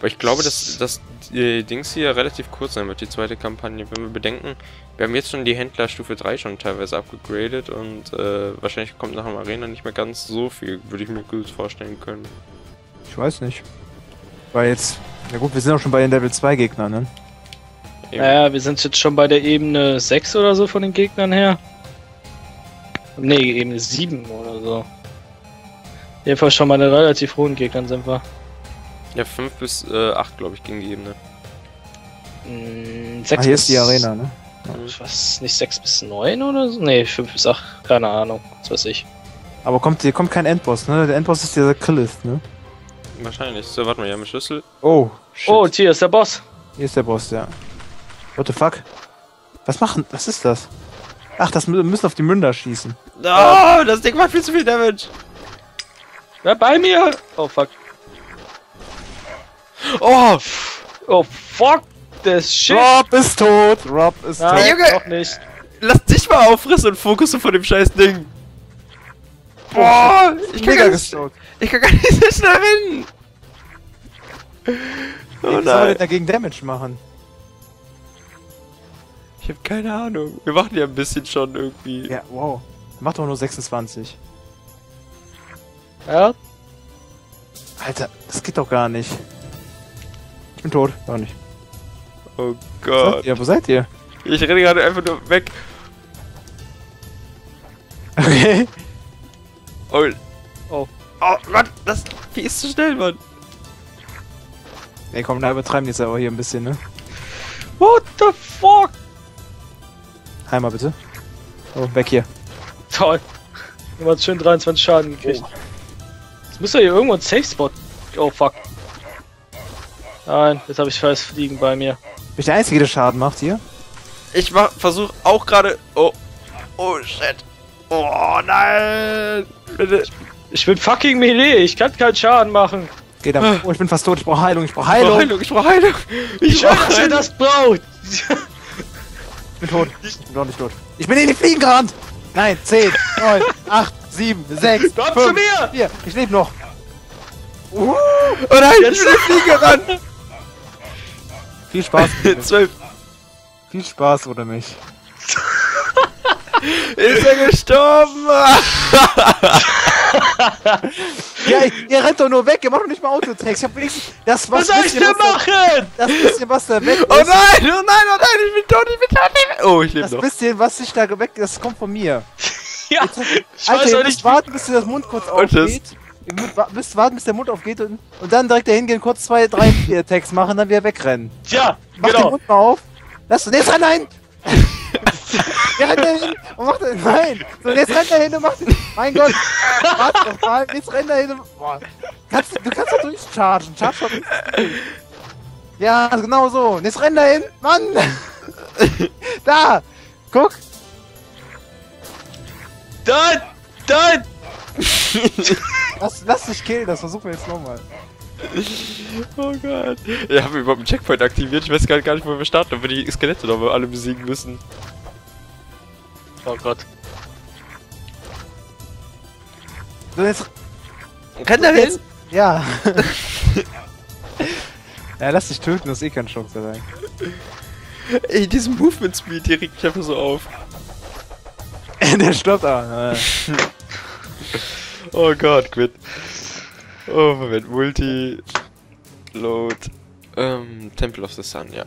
Weil ich glaube, dass das die Dings hier relativ kurz sein wird, die zweite Kampagne. Wenn wir bedenken, wir haben jetzt schon die Händler Stufe 3 schon teilweise abgegradet und äh, wahrscheinlich kommt nach dem Arena nicht mehr ganz so viel, würde ich mir gut vorstellen können. Ich weiß nicht. Weil jetzt. Na gut, wir sind auch schon bei den Level 2 Gegnern, ne? Eben. Naja, wir sind jetzt schon bei der Ebene 6 oder so von den Gegnern her. Nee, Ebene 7 oder so. Jedenfalls schon bei den relativ hohen Gegnern sind wir. Ja, 5 bis äh, 8, glaube ich, ging die Ebene. Mm, Ah, 6 hier ist die Arena, ne? Was, nicht 6 bis 9 oder so? Nee, 5 bis 8, keine Ahnung, was weiß ich. Aber kommt, hier kommt kein Endboss, ne? Der Endboss ist dieser Killith, ne? Wahrscheinlich. So, warte mal, hier haben wir Schlüssel. Oh, shit. Oh, hier ist der Boss. Hier ist der Boss, ja. What the fuck? Was machen? Was ist das? Ach, das mü- müssen auf die Münder schießen. Oh, das Ding macht viel zu viel Damage. Wer bei mir? Oh fuck. Oh, Oh fuck, das Shit. Rob ist tot! Rob ist Nein, tot. Junge! noch nicht. lass dich mal auffressen und fokussen von dem scheiß Ding. Boah, ich kann, gar nicht, ich kann gar nicht so schnell rennen. Oh Wie soll denn dagegen Damage machen? Ich habe keine Ahnung. Wir machen ja ein bisschen schon irgendwie. Ja, wow. Macht doch nur 26. Ja, Alter, das geht doch gar nicht. Ich bin tot. Doch nicht. Oh Gott. ihr? Wo seid ihr? Ich renne gerade einfach nur weg. Okay. Oh. Oh. Oh Gott, das Vieh ist zu schnell, Mann. Ey, komm, da übertreiben die jetzt aber hier ein bisschen, ne? what the fuck? Einmal bitte. Oh, weg hier. Toll. Du hast schön 23 Schaden gekriegt. Jetzt müsste hier irgendwo ein Safe Spot. Oh fuck. Nein, jetzt habe ich fast Fliegen bei mir. Bin ich der Einzige, der Schaden macht hier? Ich mach, versuch auch gerade. Oh. Oh shit. Oh nein. Bitte. Ich bin fucking Melee, ich kann keinen Schaden machen. Geht ab. Oh, ich bin fast tot. Ich brauche Heilung. Ich brauche Ich brauch Heilung. Heilung, ich brauch Heilung. Ich Schön, brauch dass ihr Heilung. das braucht. Ich bin tot. Ich bin doch nicht tot. Ich bin in die Fliegen gerannt. Nein, 10, 9, 8, 7, 6, Komm 5, zu mir! 4. Ich lebe noch. Uh, Oh nein, ich bin in die Fliege ran. Viel Spaß. Zwölf. viel Spaß oder mich. Ist er gestorben? Ja, ich, ihr rennt doch nur weg. Ihr macht doch nicht mal Autotext. Ich hab wenigstens das Was was, soll ich denn was da, machen? das bisschen, was da weg ist. Oh nein, oh nein, oh nein, ich bin tot, ich bin tot. Ich bin... Oh, ich lebe Das noch. bisschen, was sich da weg, das kommt von mir. Ja, Alter, ich weiß auch nicht. warten, bis der Mund kurz das- aufgeht. Ihr müsst wa- müsst warten, bis der Mund aufgeht und, und dann direkt dahin gehen, kurz zwei, drei vier Tags machen, dann wieder wegrennen. Tja, Mach den genau. Mund mal auf. Lass du, jetzt renn dahin! Der rennt dahin und macht den, nein! So, jetzt rennt dahin und macht den, mein Gott! Warte doch mal, jetzt renn dahin und, boah. Kannst, du kannst doch durchchargen, charge doch durch. Ja, genau so. Jetzt renn dahin, Mann! Da! Guck! Nein, nein. Lass, lass dich killen, das versuchen wir jetzt nochmal. Oh Gott. Ja, haben wir überhaupt einen Checkpoint aktiviert? Ich weiß gar gar nicht, wo wir starten, ob wir die Skelette noch mal alle besiegen müssen. Oh Gott. So, jetzt, Renn da jetzt, ja. ja, lass dich töten, das ist eh kein Schock dabei. Ey, diesen Movement Speed, der regt mich einfach so auf. Der stirbt aber. Oh Gott, quit. Oh, Moment, Multi. Load. Ähm, Temple of the Sun, ja.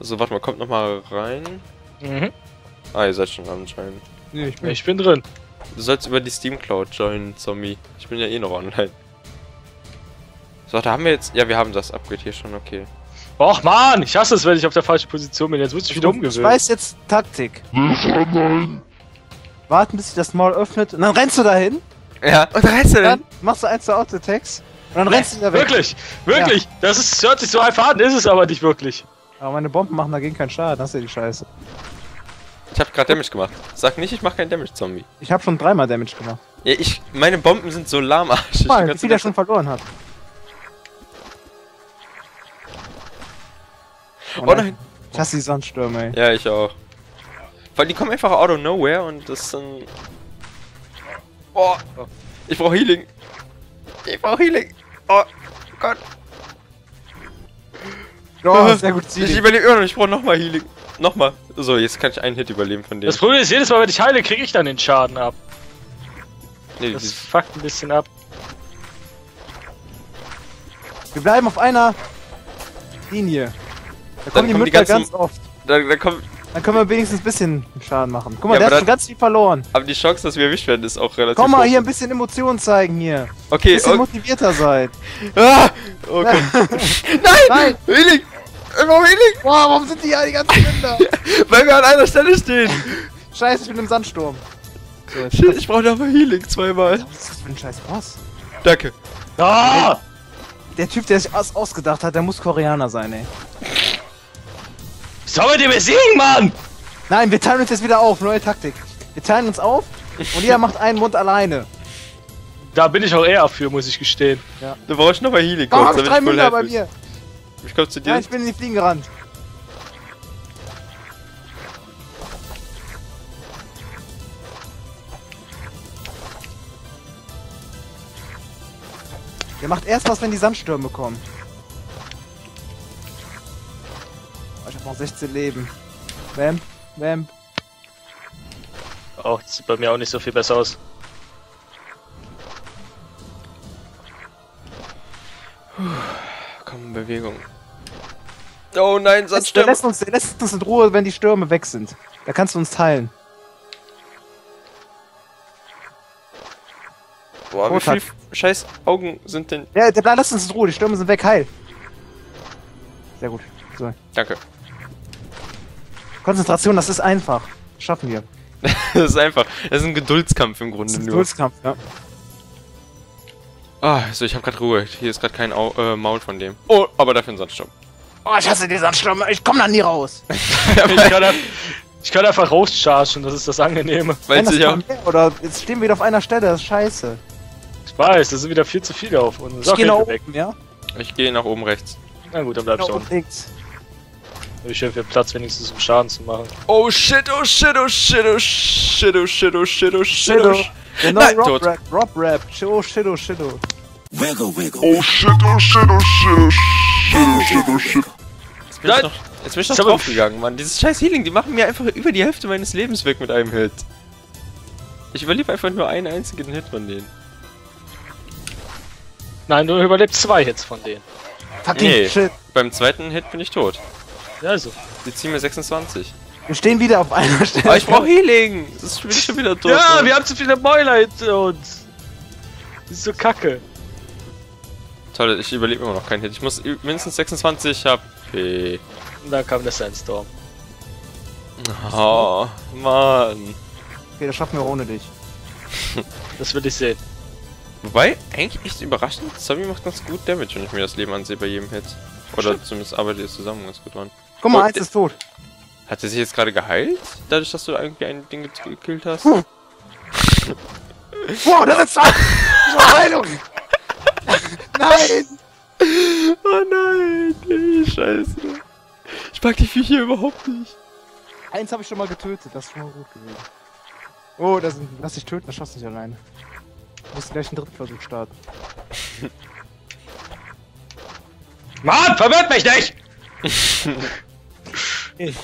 So, warte mal, kommt noch mal rein. Mhm. Ah, ihr seid schon dran anscheinend. Nee, ich bin Ich bin drin. Du sollst über die Steam Cloud joinen, Zombie. Ich bin ja eh noch online. So, da haben wir jetzt... Ja, wir haben das Upgrade hier schon, okay. Och man, ich hasse es, wenn ich auf der falschen Position bin. Jetzt muss ich wieder Ich umgewöhnen. weiß jetzt Taktik. Warten, bis sich das Maul öffnet und dann rennst du dahin. Ja, und da heißt er Dann machst du eins zu Autotext und dann rennst du wieder weg. Wirklich, wirklich. Das ist, hört sich so einfach an, ist es aber nicht wirklich. Aber meine Bomben machen dagegen keinen Schaden, das ist ja die Scheiße. Ich hab grad Damage gemacht. Sag nicht, ich mach keinen Damage, Zombie. Ich habe schon dreimal Damage gemacht. Ja, ich... Meine Bomben sind so lahmarschig. Mal, Du wie er das- schon verloren hat. Oh nein. Ich hasse die Sandstürme, ey. Ja, ich auch. Weil die kommen einfach out of nowhere und das ist dann... Oh, ich brauch Healing. Ich brauch Healing. Oh, Gott. Oh, sehr gut Ich Ziel. überlebe immer noch, ich brauche nochmal Healing. Nochmal. So, jetzt kann ich einen Hit überleben von dem. Das Problem ist, jedes Mal, wenn ich heile, kriege ich dann den Schaden ab. Nee, Das fuckt ein bisschen ab. Wir bleiben auf einer Linie. Da kommen die kommen die Mütter ganzen- ganz oft. da, da kommt, Dann können wir wenigstens ein bisschen Schaden machen. Guck mal, Ja, der hat schon ganz viel verloren. aber die Chance, dass wir erwischt werden, ist auch relativ Komm mal hoch. hier ein bisschen Emotionen zeigen hier. Ein Okay, bisschen okay. motivierter sein. Ah! Oh Gott. Nein! Nein! Healing! Warum Healing? Boah, warum sind die hier die ganzen Kinder? Weil wir an einer Stelle stehen. Scheiße, ich bin im Sandsturm. So, Shit, ich brauche nochmal Healing zweimal. Was ist das für ein scheiß Boss? Danke. Ah! Der Typ, der sich das ausgedacht hat, der muss Koreaner sein, ey. Sollen wir die besiegen, Mann? Nein, wir teilen uns jetzt wieder auf. Neue Taktik. Wir teilen uns auf und jeder macht einen Mund alleine. Da bin ich auch eher für, muss ich gestehen. Du brauchst nochmal Healing. Warum kurz, hab ich damit drei Münder bei mir? Ich komm zu dir. Nein, ich bin in die Fliegen gerannt. Der macht erst was, wenn die Sandstürme kommen. Oh, ich hab noch 16 Leben. Vamp, Vamp. Auch sieht bei mir auch nicht so viel besser aus. Komm, Bewegung. Oh nein, Der Sandsturm. lässt, uns, der lässt uns in Ruhe, wenn die Stürme weg sind. Da kannst du uns teilen. Boah, wie Rot hat- viele scheiß Augen sind denn... Ja, der lass uns in Ruhe, die Stürme sind weg, heil. Sehr gut. So. Danke. Konzentration, das ist einfach. Das schaffen wir. Das ist einfach... Das ist ein Geduldskampf im Das Grunde ist ein nur. Pulskampf, ja. Ah, so, ich hab grad Ruhe. Hier ist gerade kein Au äh, Maul von dem. Oh, aber dafür ein Sandsturm. Oh, ich hasse die Sandstürme, ich komm da nie raus. ich, kann, ich kann einfach rauschargen, das ist das Angenehme. Das auch... kann mehr, oder jetzt stehen wir wieder auf einer Stelle, das ist scheiße. Ich weiß, das sind wieder viel zu viele auf uns. Ich geh nach weg. oben, ja? Ich gehe nach oben rechts. Na gut, dann bleib ich Nach da oben unten. links. Ich habe Platz wenigstens um Schaden zu machen. Oh shit, oh shit, oh shit, oh shit, oh shit, oh shit, oh shit, oh Shido. shit. Der neue Rob tot. Rap, Rob Rap. Oh, Shido, Shido. Wiggle, wiggle. Oh shit, oh shit, oh shit, oh shit, oh shit, oh shit. Jetzt bin ich Nein. noch, jetzt bin ich noch draufgegangen, Mann. Dieses scheiß Healing, die machen mir einfach über die Hälfte meines Lebens weg mit einem Hit. Ich überlebe einfach nur einen einzigen Hit von denen. Nein, du überlebst zwei Hits von denen. Fucking Nee. shit. Beim zweiten Hit bin ich tot. Ja, also. Die ziehen mir 26. Wir stehen wieder auf einer Stelle. Aber ich brauche Healing! Das ist bin ich schon wieder tot. Ja, Mann. wir haben zu viele Mäuler hinter uns. Das ist so kacke. Toll, ich überlebe immer noch keinen Hit. Ich muss mindestens 26 HP. Und dann kam der Sandstorm. Oh, Mann. Okay, das schaffen wir ohne dich. Das will ich sehen. Wobei, eigentlich echt überraschend. Zombie macht ganz gut Damage, wenn ich mir das Leben ansehe bei jedem Hit. Oder zumindest arbeitet ihr zusammen ganz gut dran. Guck mal, Oh, eins ist tot. Hat er sich jetzt gerade geheilt? Dadurch, dass du irgendwie ein Ding ge- gekillt hast? Hm. Boah, das ist zwei. Heilung. Nein. Oh nein, ey, scheiße. Ich mag die Viecher überhaupt nicht. Eins habe ich schon mal getötet, das ist schon mal gut gewesen. Oh, das sind, lass dich töten, das schaffst du nicht alleine. Du musst gleich einen dritten Versuch starten. Mann, verwirrt mich nicht! Hey,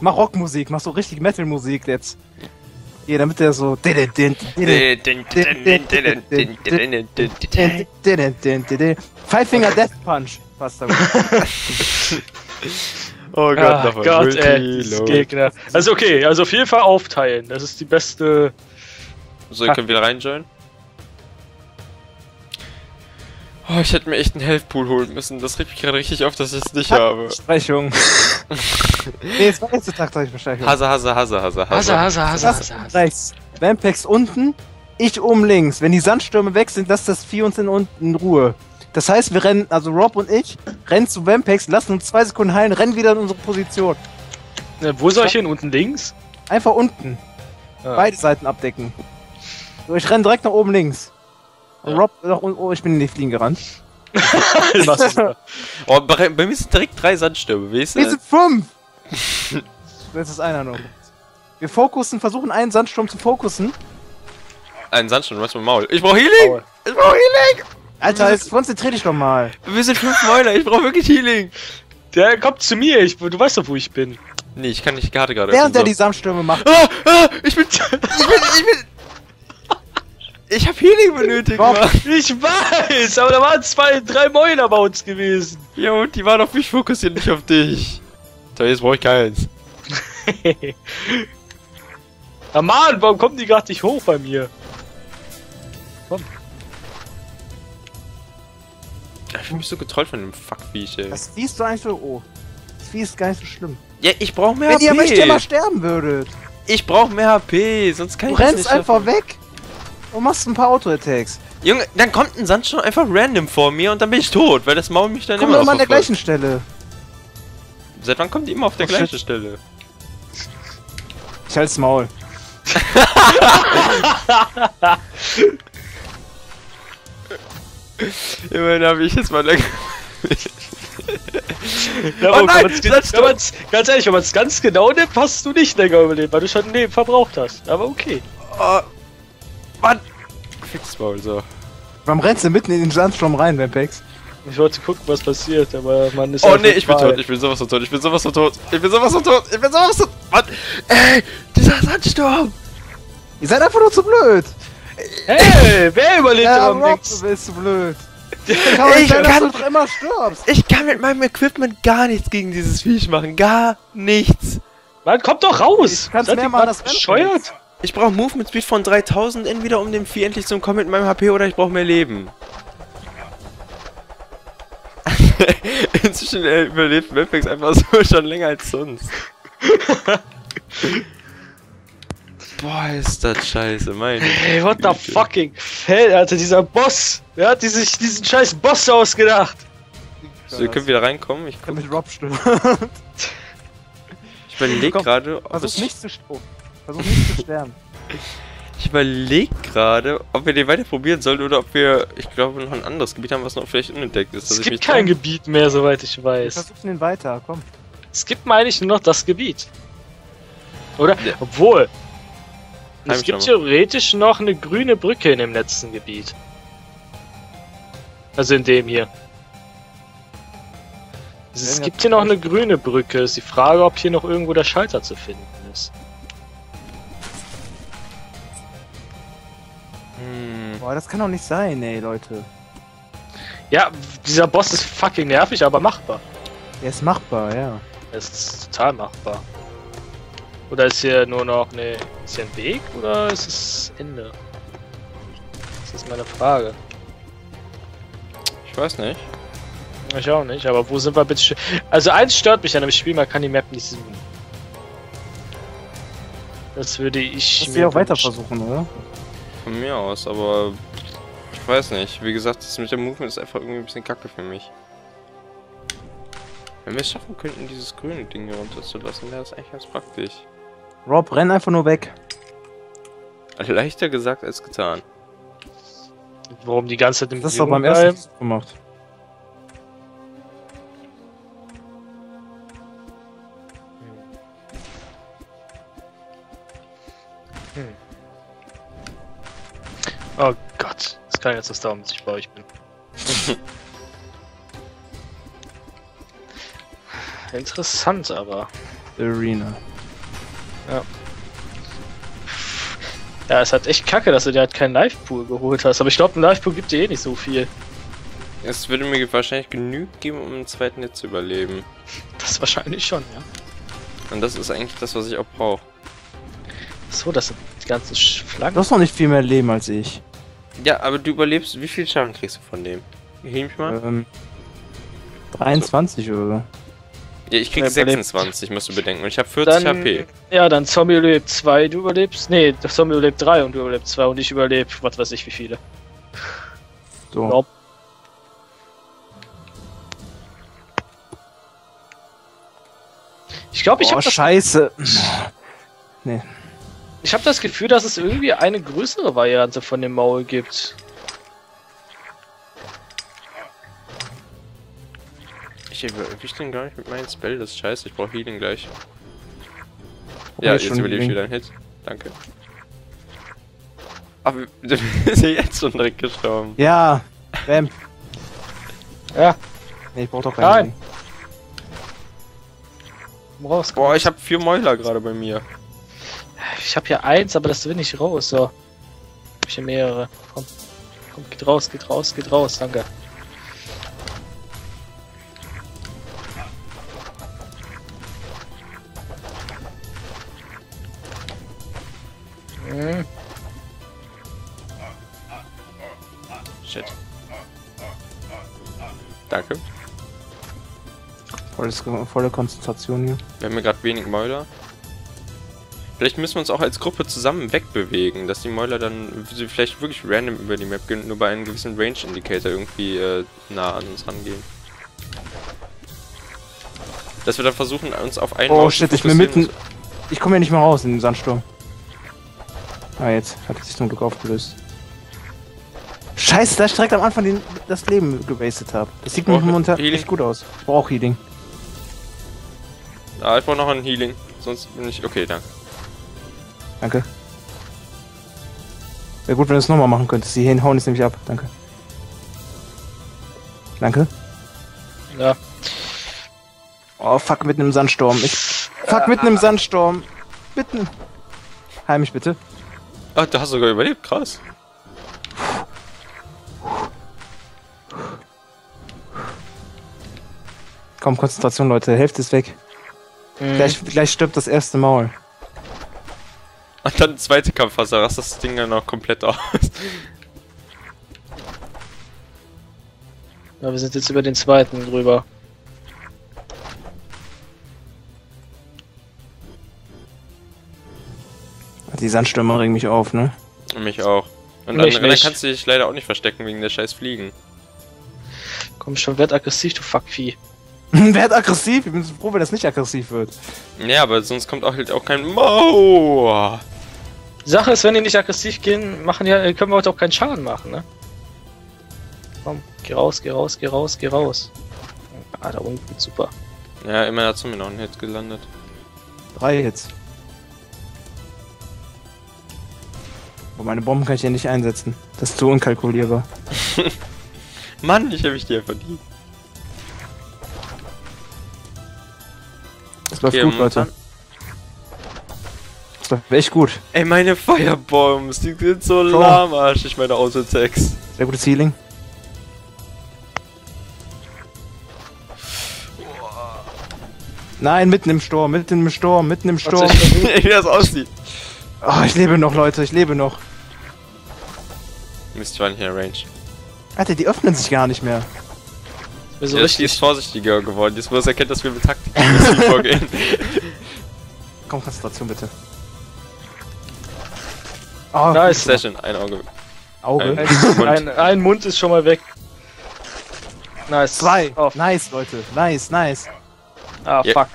mach Rockmusik, mach so richtig Metal-Musik jetzt. Hier, damit der so. Five Finger Death Punch. Passt da gut. Oh Gott, Ah, nochmal. Gott, ey. Gegner. Also okay, also auf jeden Fall aufteilen. Das ist die beste. So, ihr könnt wieder reinjoinen. Oh, ich hätte mir echt einen Health Pool holen müssen. Das regt mich gerade richtig auf, dass ich es nicht habe. Besprechung. Nee, jetzt war jetzt der Tag, Besprechung. Hase, Hase, Hase, Hase, Hase. Hase, Hase, Das rechts. Vampex unten, ich oben links. Wenn die Sandstürme weg sind, lasst das Vieh uns in, unten in Ruhe. Das heißt, wir rennen, also Rob und ich, rennen zu Vampex, lassen uns zwei Sekunden heilen, rennen wieder in unsere Position. Äh, Wo soll ich hin? Unten links? Einfach unten. Ah. Beide Seiten abdecken. So, ich renne direkt nach oben links. Und Ja. Rob, oh, ich bin in die Fliegen gerannt. Was? Oh, bei, bei mir sind direkt drei Sandstürme, weißt Wir du? sind fünf! Jetzt ist einer noch. Wir fokussen, versuchen einen Sandsturm zu fokussen. Ein Sandsturm, du hast mein Maul. Ich brauch Healing! Maul. Ich brauch Healing! Alter, jetzt konzentrier dich doch mal. Wir sind fünf Mäuler, ich brauche wirklich Healing. Der kommt zu mir, ich, du weißt doch, wo ich bin. Nee, ich kann nicht die Karte gerade Während der öffnen, die Samtstürme macht. so. ah, ah, ich bin... Ich bin... Ich bin... Ich hab Healing benötigt. Mann. Ich weiß, aber da waren zwei, drei Mäuler bei uns gewesen. Ja, und die waren auf mich fokussiert, nicht auf dich. So, jetzt brauche ich keins. Ah Mann, warum kommen die gerade nicht hoch bei mir? Ja, Ich mich so getrollt von dem Fuckviech, ey. Das siehst du eigentlich so. Oh. Das Vieh ist gar nicht so schlimm. Ja, ich brauch mehr Wenn ihr möchtet ihr mal HP. sterben würdet. Ich brauch mehr HP, sonst kann Du ich das rennst nicht einfach schaffen. weg und machst ein paar Auto-Attacks. Junge, dann kommt ein Sandsturm einfach random vor mir und dann bin ich tot, weil das Maul mich dann Komm immer noch mal an der gleichen Stelle. Seit wann kommt die immer auf der Oh, shit. gleichen Stelle? Ich halt's Maul. Immerhin habe ich jetzt mal länger. Ja, Oh nein, Sandsturm. wenn man's- ganz ehrlich, wenn man es ganz genau nimmt, hast du nicht länger überlebt, weil du schon ein Leben verbraucht hast. Aber okay. Oh, Mann! Fix Maul, so. Warum rennst du mitten in den Sandsturm rein, Vampex? Ich wollte gucken, was passiert, aber man ist Oh nee, ich bin tot, ich bin sowas von tot, ich bin sowas von tot, ich bin sowas von tot, ich bin sowas von. Mann! Ey! Dieser Sandsturm! Ihr seid einfach nur zu blöd. Hey, wer überlebt Ja, aber Rob, nichts? du bist zu blöd. Kann Ich sein, kann- du immer stirbst. Ich kann mit meinem Equipment gar nichts gegen dieses Viech machen, gar nichts. Man kommt doch raus! Ich kann's Seid mehr grad das bescheuert? Ich brauche Movement Speed von 3000, entweder um dem Vieh endlich zu entkommen mit meinem HP oder ich brauche mehr Leben. Inzwischen äh, überlebt Mapex einfach so schon länger als sonst. Boah, ist das scheiße, meine Hey, what the Güte. fucking hell, Alter, dieser Boss! Wer hat die sich diesen scheiß Boss ausgedacht? So, ihr könnt wieder reinkommen. Ich, kann mit Rob stimmen. ich überlege gerade, ob Versuch es, nicht zu sterben. Versuch nicht zu sterben. ich überlege gerade, ob wir den weiter probieren sollen oder ob wir, ich glaube, noch ein anderes Gebiet haben, was noch vielleicht unentdeckt ist. Es gibt kein. Gebiet mehr, soweit ich Wir weiß. versuchen den weiter, komm. Es gibt, meine ich, nur noch das Gebiet. Oder? Ja. Obwohl. Es gibt theoretisch noch eine grüne Brücke in dem letzten Gebiet. Also in dem hier. Es gibt hier noch eine grüne Brücke. Ist die Frage, ob hier noch irgendwo der Schalter zu finden ist. Hm. Boah, das kann doch nicht sein, ey, Leute. Ja, dieser Boss ist fucking nervig, aber machbar. Der ist machbar, ja. Es ist total machbar. Oder ist hier nur noch eine. Ist hier ein Weg oder ist es Ende? Das ist meine Frage. Ich weiß nicht. Ich auch nicht, aber wo sind wir bitte schön? Also eins stört mich an dem Spiel, man kann die Map nicht zoomen. Das würde ich du ja auch weiter versuchen, oder? Von mir aus, aber ich weiß nicht. Wie gesagt, das mit dem Movement ist einfach irgendwie ein bisschen kacke für mich. Wenn wir es schaffen könnten, dieses grüne Ding hier runterzulassen, wäre das eigentlich ganz praktisch. Rob, renn einfach nur weg. Leichter gesagt als getan. Warum die ganze Zeit im Das ist doch beim ersten gemacht. Kann jetzt das dauern, bis ich bei euch bin. Interessant, aber. The Arena. Ja, es hat echt kacke, dass du dir halt keinen Live-Pool geholt hast. Aber ich glaube, ein Live-Pool gibt dir eh nicht so viel. Es würde mir wahrscheinlich genügend geben, um einen zweiten Netz zu überleben. Das wahrscheinlich schon, ja. Und das ist eigentlich das, was ich auch brauche. So, das sind die ganzen Sch- Flaggen. Du hast noch nicht viel mehr Leben als ich. Ja, aber du überlebst. Wie viel Schaden kriegst du von dem? Hilf mich mal. Ähm, 23 oder. Ja, ich krieg wer überlebt? 26, musst du bedenken. Und ich habe 40 Dann, HP. ja, dann Zombie überlebt 2, du überlebst. Nee, der Zombie überlebt 3 und du überlebst 2 und ich überlebe, was weiß ich, wie viele. So. Nope. Ich glaube, ich oh, habe das, scheiße. Ich hab das Gefühl, dass es irgendwie eine größere Variante von dem Maul gibt. Ich erwisch den gar nicht mit meinem Spell, das ist scheiße, ich brauche Healing gleich. Oh, Ja, jetzt überlebe ich wieder einen Hit. Danke. Aber du bist ja jetzt schon direkt gestorben. Ja, Bam. Ja, Nee, ich brauch doch Nein. keinen. Raus. Boah, ich habe vier Mäuler gerade bei mir. Ich habe hier eins, aber das will nicht raus. So. Ich hab hier mehrere. Komm. Komm, geht raus, geht raus, geht raus. Danke. Hm. Shit. Danke. Volles, volle Konzentration hier. Wir haben hier gerade wenig Mäuler. Vielleicht müssen wir uns auch als Gruppe zusammen wegbewegen, dass die Mäuler dann vielleicht wirklich random über die Map gehen, nur bei einem gewissen Range Indicator irgendwie äh, nah an uns rangehen. Dass wir dann versuchen, uns auf einen Oh shit, ich bin mitten. Ich komme ja nicht mehr raus in den Sandsturm. Ah, jetzt hat sich zum Glück aufgelöst. Scheiße, da ich direkt am Anfang den, das Leben gewastet habe. Das sieht brauch momentan echt gut aus. Ich brauche Healing. Ah, ich brauche noch ein Healing. Sonst bin ich. Okay, danke. Danke. Wäre gut, wenn du es nochmal machen könntest. Die hauen jetzt nämlich ab. Danke. Danke. Ja. Oh, fuck, mitten im Sandsturm. Ich, fuck, mitten im Sandsturm. Mitten. Heil mich bitte. Ah, du hast sogar überlebt, krass. Komm, Konzentration, Leute. Hälfte ist weg. Hm. Gleich, gleich stirbt das erste Maul. Und dann zweite Kampfphase, rast das Ding dann noch komplett aus. Ja, wir sind jetzt über den zweiten drüber. Die Sandstürme regen mich auf, ne? Mich auch. Und Mich dann, dann kannst du dich leider auch nicht verstecken wegen der scheiß Fliegen. Komm schon, werd aggressiv, du Fuckvieh. Wer hat aggressiv? Ich bin so froh, wenn das nicht aggressiv wird. Ja, aber sonst kommt auch halt auch kein Mau. Die Sache ist, wenn die nicht aggressiv gehen, machen ja, können wir heute auch keinen Schaden machen, ne? Komm, geh raus, geh raus, geh raus, geh raus. Ah, da unten, super. Ja, immerhin hat mir noch ein Hit gelandet. Drei Hits. Aber meine Bomben kann ich ja nicht einsetzen. Das ist zu unkalkulierbar. Mann, ich habe mich dir verdient. Das läuft Okay, gut, Leute. Läuft echt gut. Ey, meine Firebombs, die sind so Bro. lahmarschig, meine Autotext. Sehr gutes Healing. Nein, mitten im Sturm, mitten im Sturm, mitten im Sturm. Wie das aussieht. Oh, ich lebe noch, Leute, ich lebe noch. Mist, ich war nicht in der Range. Alter, die öffnen sich gar nicht mehr. wir so ja, die ist richtig. vorsichtiger geworden. Jetzt, wo es erkennt, dass wir mit Taktik vorgehen. Komm, Konzentration bitte. Oh, Nice. Session, ein Auge. Auge. Ein- Ein, ein, ein Mund ist schon mal weg. Nice. Zwei. Oh, Nice, Leute. Nice, nice. ah, Ja. fuck.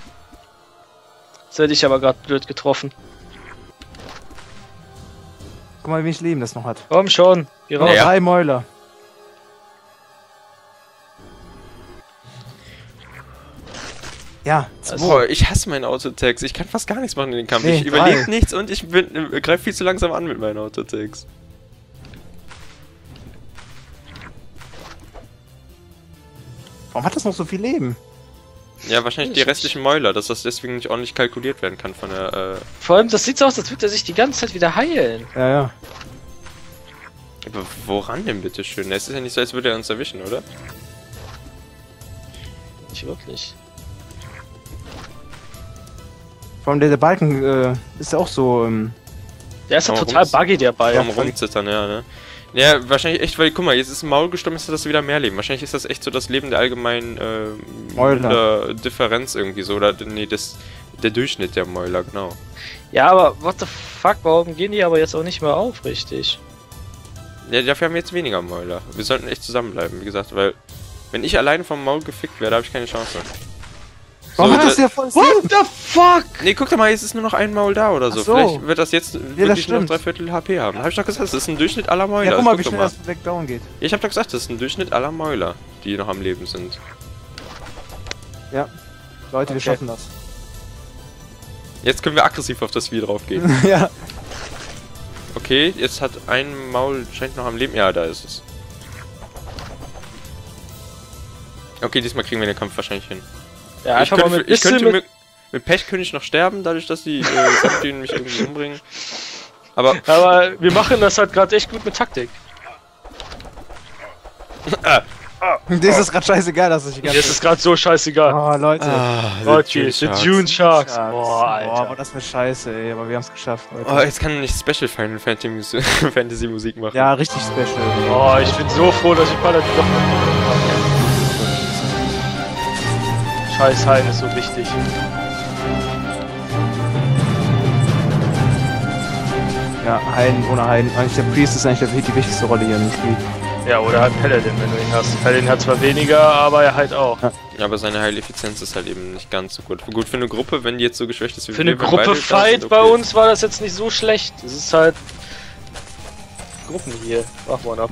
Jetzt hätte ich aber gerade blöd getroffen. Guck mal, wie wenig Leben das noch hat. Komm schon, geh raus. Noch Ja. drei Mäuler. Ja. Boah, ich hasse meinen Autotext. Ich kann fast gar nichts machen in den Kampf. Nee, ich überlebe drei. nichts und ich bin, äh, greife viel zu langsam an mit meinen Autotext. Warum hat das noch so viel Leben? Ja, wahrscheinlich die restlichen Mäuler, dass das deswegen nicht ordentlich kalkuliert werden kann von der, äh... Vor allem, das sieht so aus, als würde er sich die ganze Zeit wieder heilen. Ja, ja. Aber woran denn bitteschön? Es ist ja nicht so, als würde er uns erwischen, oder? Nicht wirklich. Vor allem der, der Balken äh, ist ja auch so. Ähm, Der ist ja total buggy, der Ball. Warum rumzittern, ja, ne? Ja, wahrscheinlich echt, weil, guck mal, jetzt ist ein Maul gestorben, ist das wieder mehr Leben. Wahrscheinlich ist das echt so das Leben der allgemeinen, äh, Mäuler. Mäuler Differenz irgendwie so, oder, nee, das, der Durchschnitt der Mäuler, genau. Ja, aber what the fuck, warum gehen die aber jetzt auch nicht mehr auf, richtig? Ja, dafür haben wir jetzt weniger Mäuler. Wir sollten echt zusammenbleiben, wie gesagt, weil, wenn ich alleine vom Maul gefickt werde, habe ich keine Chance. Warum So, hat das da- ja voll Leben? the fuck? Nee, guck doch mal, jetzt ist nur noch ein Maul da oder so. So. Vielleicht wird das jetzt wirklich nur noch drei Viertel HP haben. Hab ich doch gesagt, das ist ein Durchschnitt aller Mäuler. Ja, guck mal, wie guck doch schnell das weg down geht. Ja, ich hab doch gesagt, das ist ein Durchschnitt aller Mäuler, die noch am Leben sind. Ja. Leute, wir Okay. schaffen das. Jetzt können wir aggressiv auf das Vieh draufgehen. ja. Okay, jetzt hat ein Maul, scheint noch am Leben. Ja, da ist es. Okay, diesmal kriegen wir den Kampf wahrscheinlich hin. Ja, ich könnte, mit ich könnte mit, mit, mit Pech könnte ich noch sterben, dadurch, dass die äh, mich irgendwie umbringen. Aber Aber wir machen das halt gerade echt gut mit Taktik. Dir ist es gerade scheißegal, dass ich die Mir ganze ist es gerade so scheißegal. Oh, Leute. ah, Leute, the Dune Sharks. Sharks. Boah, Alter. Boah, aber das wäre scheiße, ey. Aber wir haben es geschafft, Leute. Oh, jetzt kann er nicht Special Final Fantasy Musik machen. Ja, richtig special. Oh, ich bin so froh, dass ich Paladin doch Scheiß Heim ist so wichtig. Ja, Heiden ohne Heiden. Eigentlich der Priest ist eigentlich der- die wichtigste Rolle hier im Spiel. Ja, oder halt Paladin, wenn du ihn hast. Paladin hat zwar weniger, aber er halt auch. Ja, aber seine Heileffizienz ist halt eben nicht ganz so gut. Gut für eine Gruppe, wenn die jetzt so geschwächt ist wie Für eine Gruppe Fight sind, bei okay. uns war das jetzt nicht so schlecht. Es ist halt. Gruppen hier. Mach mal ab.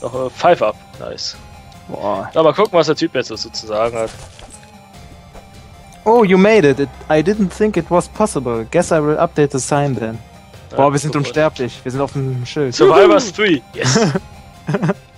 Noch äh, Five up. Nice. Boah. Aber gucken, was der Typ jetzt so zu sagen hat. Oh, you made it. it. I didn't think it was possible. Guess I will update the sign then. Boah, wir sind unsterblich. Wir sind auf dem Schild. Survivors 3. Yes.